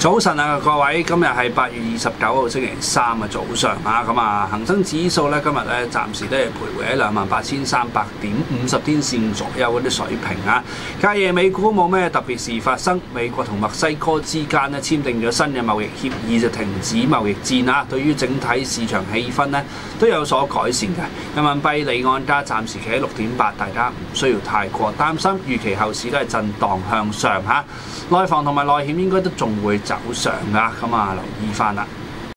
早晨啊，各位，今日系八月二十九号星期三嘅早上啊，咁啊，恒生指数咧今日咧暂时都系徘徊喺两万八千三百点五十天线左右嗰啲水平啊。隔夜美股冇咩特别事发生，美国同墨西哥之间咧签订咗新嘅贸易协议，就停止贸易战啊，对于整体市场气氛咧都有所改善嘅。人民币离岸价暂时企喺六点八，大家唔需要太过担心。预期后市都系震荡向上吓，内房同埋内险应该都仲会。早上啊，咁啊，留意翻啦。